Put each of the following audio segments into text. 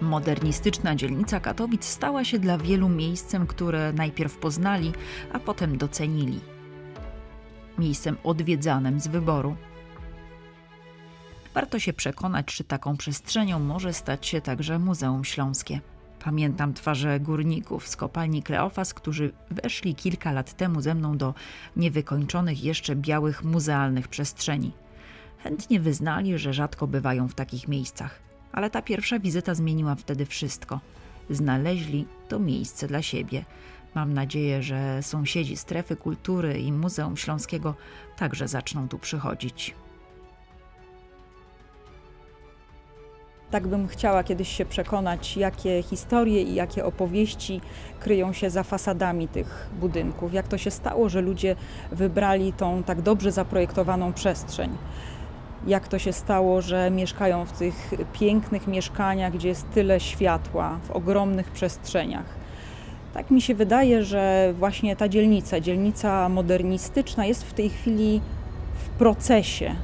Modernistyczna dzielnica Katowic stała się dla wielu miejscem, które najpierw poznali, a potem docenili. Miejscem odwiedzanym z wyboru. Warto się przekonać, czy taką przestrzenią może stać się także Muzeum Śląskie. Pamiętam twarze górników z kopalni Kleofas, którzy weszli kilka lat temu ze mną do niewykończonych jeszcze białych muzealnych przestrzeni. Chętnie wyznali, że rzadko bywają w takich miejscach, ale ta pierwsza wizyta zmieniła wtedy wszystko. Znaleźli to miejsce dla siebie. Mam nadzieję, że sąsiedzi strefy kultury i Muzeum Śląskiego także zaczną tu przychodzić. Tak bym chciała kiedyś się przekonać, jakie historie i jakie opowieści kryją się za fasadami tych budynków. Jak to się stało, że ludzie wybrali tą tak dobrze zaprojektowaną przestrzeń. Jak to się stało, że mieszkają w tych pięknych mieszkaniach, gdzie jest tyle światła, w ogromnych przestrzeniach. Tak mi się wydaje, że właśnie ta dzielnica, dzielnica modernistyczna jest w tej chwili w procesie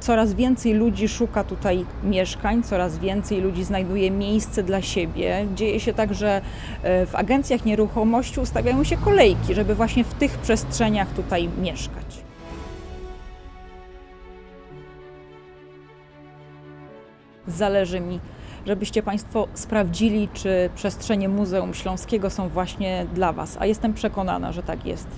Coraz więcej ludzi szuka tutaj mieszkań, coraz więcej ludzi znajduje miejsce dla siebie. Dzieje się tak, że e, w agencjach nieruchomości ustawiają się kolejki, żeby właśnie w tych przestrzeniach tutaj mieszkać. Zależy mi, żebyście Państwo sprawdzili, czy przestrzenie Muzeum Śląskiego są właśnie dla Was, a jestem przekonana, że tak jest.